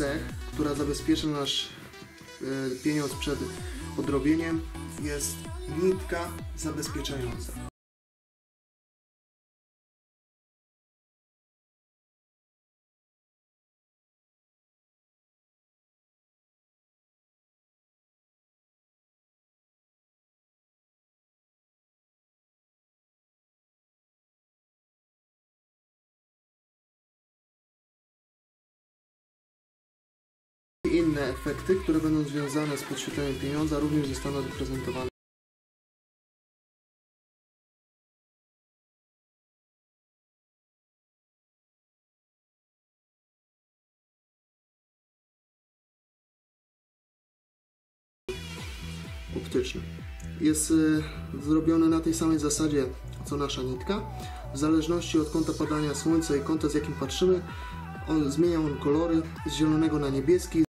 cech, która zabezpiecza nasz e, pieniądz przed podrobieniem jest nitka zabezpieczająca. Inne efekty, które będą związane z podświetleniem pieniądza również zostaną zaprezentowane. optyczny. Jest y, zrobiony na tej samej zasadzie co nasza nitka. W zależności od kąta padania słońca i kąta z jakim patrzymy, on, zmienia on kolory z zielonego na niebieski.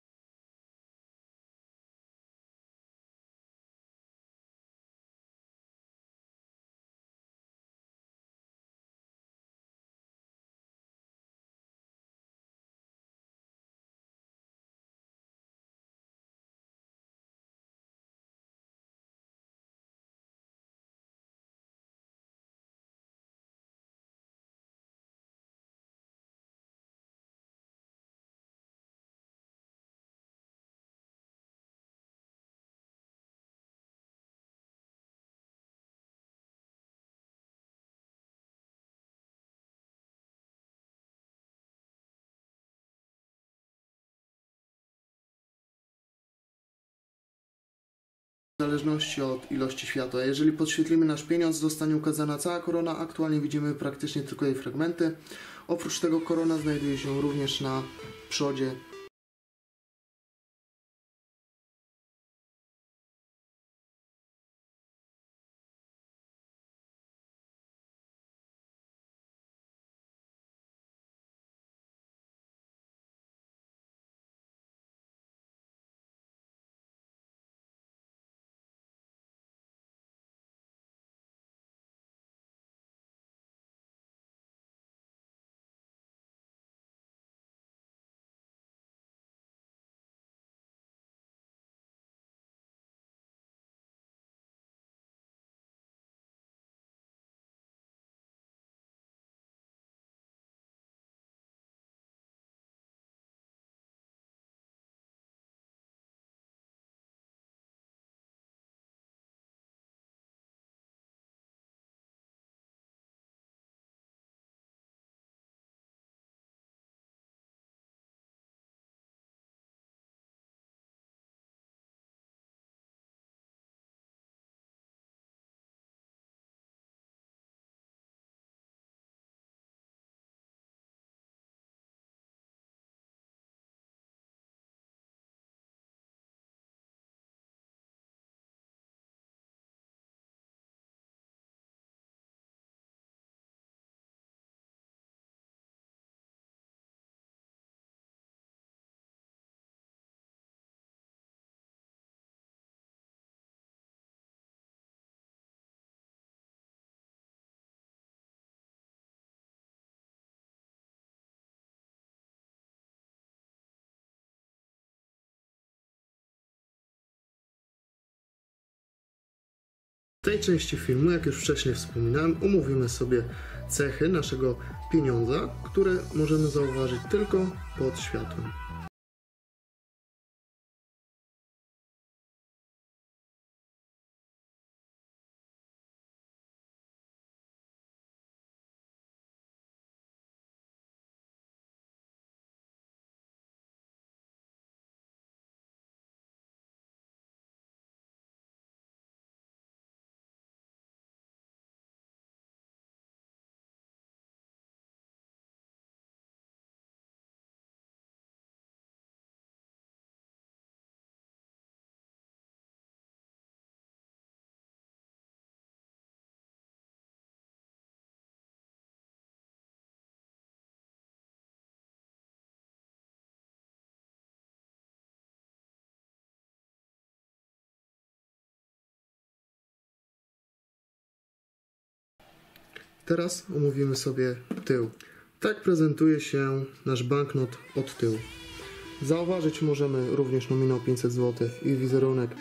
W zależności od ilości światła. Jeżeli podświetlimy nasz pieniądz, zostanie ukazana cała korona. Aktualnie widzimy praktycznie tylko jej fragmenty. Oprócz tego korona znajduje się również na przodzie tej części filmu, jak już wcześniej wspominałem, omówimy sobie cechy naszego pieniądza, które możemy zauważyć tylko pod światłem. Teraz omówimy sobie tył. Tak prezentuje się nasz banknot od tyłu. Zauważyć możemy również nominał 500 zł i wizerunek